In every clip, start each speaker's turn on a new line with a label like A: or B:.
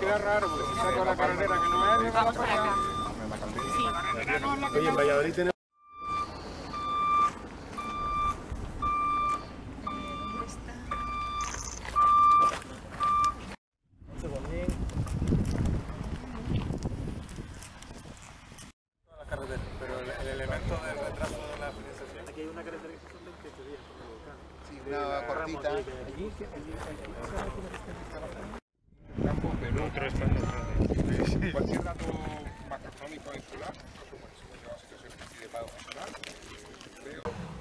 A: Queda raro porque si saca la carretera que no es,
B: por acá.
C: Oye, en Valladolid tenemos...
A: la carretera, pero el, el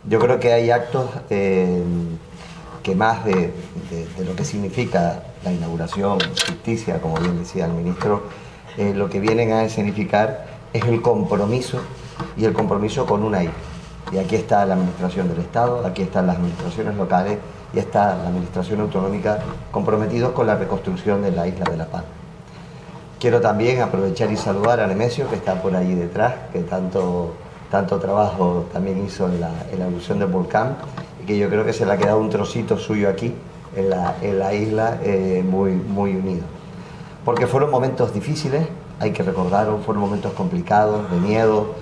D: Yo creo que hay actos eh, que más de, lo que significa la inauguración ficticia, como bien decía el ministro, eh, lo que vienen a significar es el compromiso y el compromiso con una isla. Y aquí está la administración del Estado, aquí están las administraciones locales y está la administración autonómica comprometidos con la reconstrucción de la isla de La Palma. Quiero también aprovechar y saludar a Nemesio, que está por allí detrás, que tanto, tanto trabajo también hizo en la, en la erupción del volcán, y que yo creo que se le ha quedado un trocito suyo aquí, en la, en la isla, eh, muy, muy unido. Porque fueron momentos difíciles, hay que recordarlo, fueron momentos complicados, de miedo,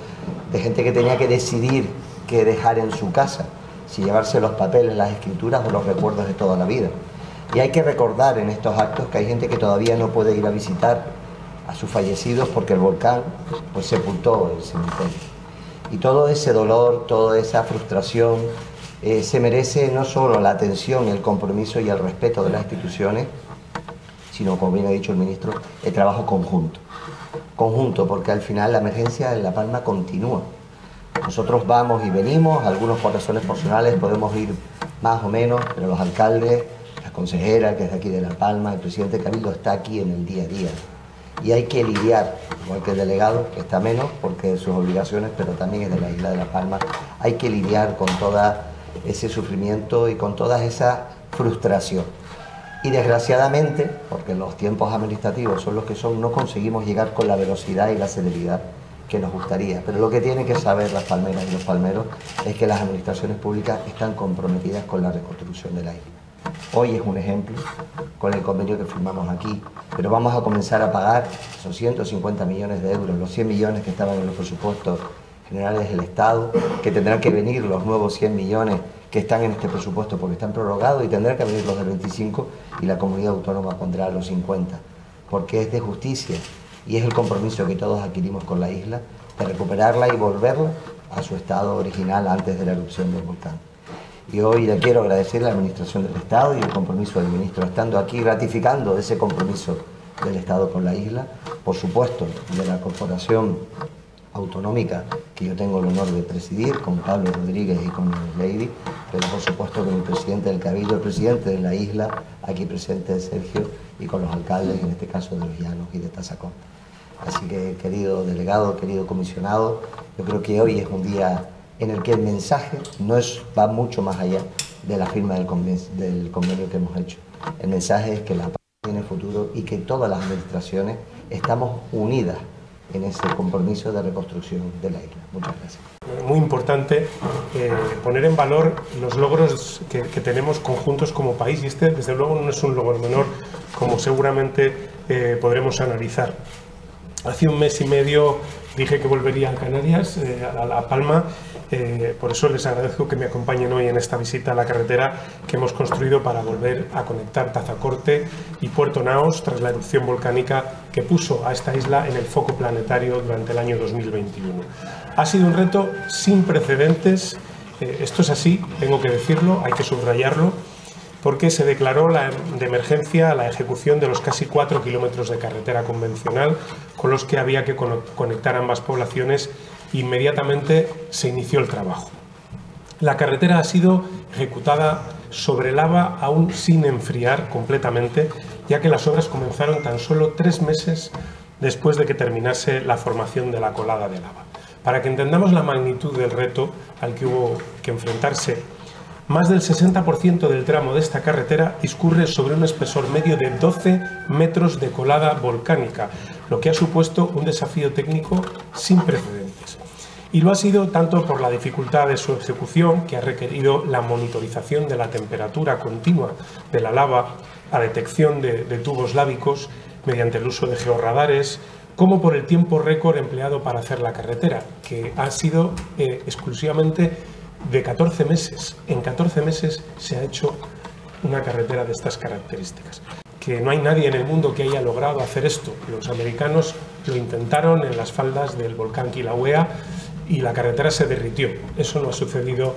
D: de gente que tenía que decidir qué dejar en su casa, si llevarse los papeles, las escrituras o los recuerdos de toda la vida. Y hay que recordar en estos actos que hay gente que todavía no puede ir a visitar a sus fallecidos porque el volcán pues sepultó el cementerio. Y todo ese dolor, toda esa frustración eh, se merece no solo la atención, el compromiso y el respeto de las instituciones, sino, como bien ha dicho el ministro, el trabajo conjunto. Conjunto, porque al final la emergencia en La Palma continúa. Nosotros vamos y venimos, algunos por razones personales podemos ir más o menos, pero los alcaldes, la consejera que es de aquí de La Palma, el presidente de Cabildo está aquí en el día a día. Y hay que lidiar, igual el delegado, que está menos porque sus obligaciones, pero también es de la isla de La Palma, hay que lidiar con todo ese sufrimiento y con toda esa frustración. Y desgraciadamente, porque los tiempos administrativos son los que son, no conseguimos llegar con la velocidad y la celeridad que nos gustaría. Pero lo que tienen que saber las palmeras y los palmeros es que las administraciones públicas están comprometidas con la reconstrucción de la isla. Hoy es un ejemplo con el convenio que firmamos aquí, pero vamos a comenzar a pagar esos 150 millones de euros, los 100 millones que estaban en los presupuestos generales del Estado, que tendrán que venir los nuevos 100 millones que están en este presupuesto porque están prorrogados y tendrán que venir los del 25 y la comunidad autónoma pondrá los 50, porque es de justicia y es el compromiso que todos adquirimos con la isla de recuperarla y volverla a su estado original antes de la erupción del volcán. Y hoy le quiero agradecer a la Administración del Estado y el compromiso del ministro estando aquí ratificando ese compromiso del Estado con la isla, por supuesto, de la Corporación Autonómica que yo tengo el honor de presidir con Pablo Rodríguez y con Lady, pero por supuesto con el presidente del Cabildo, el presidente de la isla, aquí presente Sergio, y con los alcaldes, en este caso de Los Llanos y de Tazacón. Así que, querido delegado, querido comisionado, yo creo que hoy es un día en el que el mensaje no es, va mucho más allá de la firma del, conven- del convenio que hemos hecho. El mensaje es que la paz tiene futuro y que todas las administraciones estamos unidas en ese compromiso de reconstrucción de la isla. Muchas gracias.
C: muy importante eh, poner en valor los logros que, que tenemos conjuntos como país y este desde luego no es un logro menor como seguramente eh, podremos analizar. Hace un mes y medio dije que volvería a Canarias, eh, a La Palma, eh, por eso les agradezco que me acompañen hoy en esta visita a la carretera que hemos construido para volver a conectar Tazacorte y Puerto Naos tras la erupción volcánica que puso a esta isla en el foco planetario durante el año 2021. Ha sido un reto sin precedentes, eh, esto es así, tengo que decirlo, hay que subrayarlo, porque se declaró la, de emergencia la ejecución de los casi 4 kilómetros de carretera convencional con los que había que conectar ambas poblaciones. Inmediatamente se inició el trabajo. La carretera ha sido ejecutada sobre lava aún sin enfriar completamente, ya que las obras comenzaron tan solo tres meses después de que terminase la formación de la colada de lava. Para que entendamos la magnitud del reto al que hubo que enfrentarse, más del 60% del tramo de esta carretera discurre sobre un espesor medio de 12 metros de colada volcánica, lo que ha supuesto un desafío técnico sin precedentes. Y lo ha sido tanto por la dificultad de su ejecución, que ha requerido la monitorización de la temperatura continua de la lava, la detección de, tubos lábicos mediante el uso de georradares, como por el tiempo récord empleado para hacer la carretera, que ha sido eh, exclusivamente de 14 meses. En 14 meses se ha hecho una carretera de estas características. Que no hay nadie en el mundo que haya logrado hacer esto. Los americanos lo intentaron en las faldas del volcán Kilauea y la carretera se derritió. Eso no ha sucedido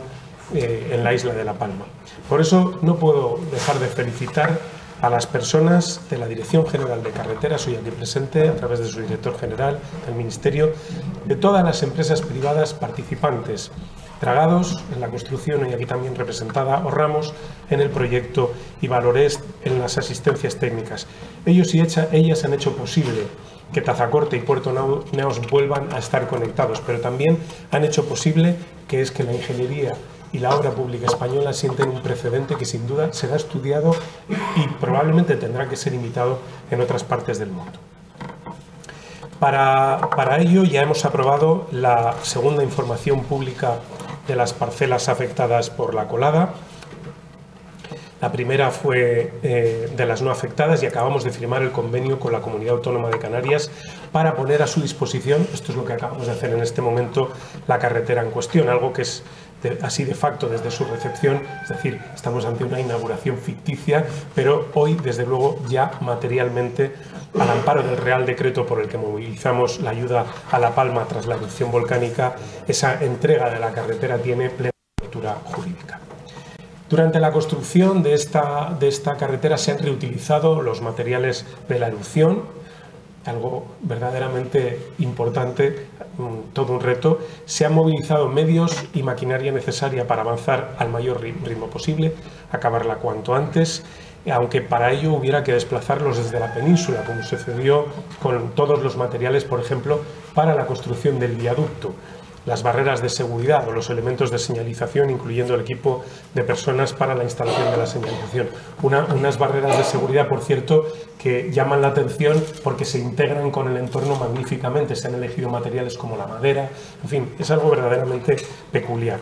C: eh, en la isla de La Palma. Por eso no puedo dejar de felicitar a las personas de la Dirección General de Carreteras, hoy aquí presente, a través de su director general, del Ministerio, de todas las empresas privadas participantes En la construcción y aquí también representada o Ramos en el proyecto y Valores en las asistencias técnicas. Ellos y ellas han hecho posible que Tazacorte y Puerto Neos vuelvan a estar conectados, pero también han hecho posible que es que la ingeniería y la obra pública española sienten un precedente que sin duda será estudiado y probablemente tendrá que ser imitado en otras partes del mundo. Para, para ello ya hemos aprobado la segunda información pública de las parcelas afectadas por la colada. La primera fue eh, de las no afectadas y acabamos de firmar el convenio con la Comunidad Autónoma de Canarias para poner a su disposición, esto es lo que acabamos de hacer en este momento, la carretera en cuestión, algo que es así de facto desde su recepción, es decir, estamos ante una inauguración ficticia, pero hoy desde luego ya materialmente al amparo del Real Decreto por el que movilizamos la ayuda a La Palma tras la erupción volcánica, esa entrega de la carretera tiene plena estructura jurídica. Durante la construcción de esta, de esta carretera se han reutilizado los materiales de la erupción, algo verdaderamente importante, todo un reto. Se han movilizado medios y maquinaria necesaria para avanzar al mayor ritmo posible, acabarla cuanto antes aunque para ello hubiera que desplazarlos desde la península, como sucedió con todos los materiales, por ejemplo, para la construcción del viaducto, las barreras de seguridad o los elementos de señalización, incluyendo el equipo de personas para la instalación de la señalización. unas barreras de seguridad, por cierto, que llaman la atención porque se integran con el entorno magníficamente, se han elegido materiales como la madera, en fin, es algo verdaderamente peculiar.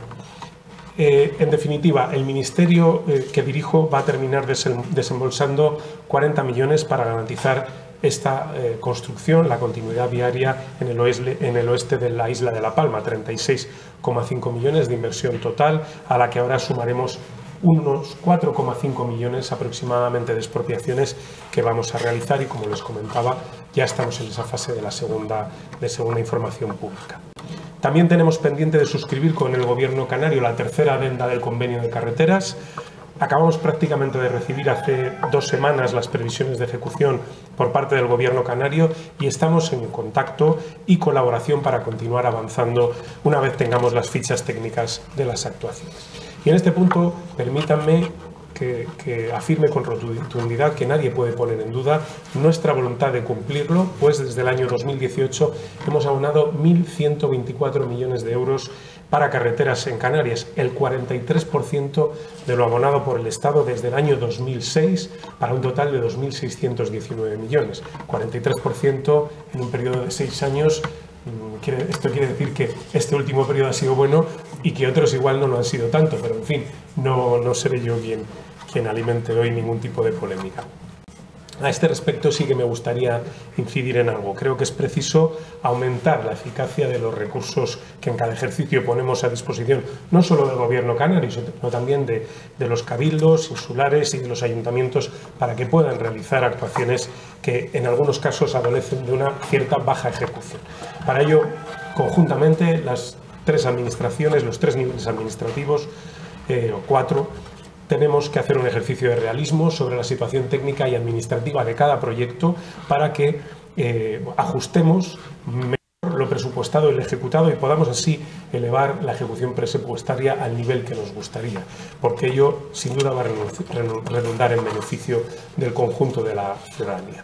C: Eh, en definitiva, el ministerio eh, que dirijo va a terminar desembolsando 40 millones para garantizar esta eh, construcción, la continuidad viaria en el, oeste, de la isla de La Palma, 36,5 millones de inversión total, a la que ahora sumaremos unos 4,5 millones aproximadamente de expropiaciones que vamos a realizar y como les comentaba ya estamos en esa fase de la segunda, de segunda información pública. También tenemos pendiente de suscribir con el Gobierno canario la tercera adenda del convenio de carreteras. Acabamos prácticamente de recibir hace dos semanas las previsiones de ejecución por parte del Gobierno canario y estamos en contacto y colaboración para continuar avanzando una vez tengamos las fichas técnicas de las actuaciones. Y en este punto, permítanme que, afirme con rotundidad que nadie puede poner en duda nuestra voluntad de cumplirlo, pues desde el año 2018 hemos abonado 1.124 millones de euros para carreteras en Canarias, el 43% de lo abonado por el Estado desde el año 2006 para un total de 2.619 millones. 43% en un periodo de seis años mm, esto quiere decir que este último periodo ha sido bueno y que otros igual no lo han sido tanto, pero en fin, no, no seré yo quien, quien alimente hoy ningún tipo de polémica. A este respecto sí que me gustaría incidir en algo. Creo que es preciso aumentar la eficacia de los recursos que en cada ejercicio ponemos a disposición, no solo del Gobierno canario, sino también de, de los cabildos insulares y de los ayuntamientos para que puedan realizar actuaciones que en algunos casos adolecen de una cierta baja ejecución. Para ello, conjuntamente, las tres administraciones, los tres niveles administrativos, eh, o cuatro, tenemos que hacer un ejercicio de realismo sobre la situación técnica y administrativa de cada proyecto para que eh, ajustemos mejor lo presupuestado y el ejecutado y podamos así elevar la ejecución presupuestaria al nivel que nos gustaría, porque ello sin duda va a redundar en beneficio del conjunto de la ciudadanía.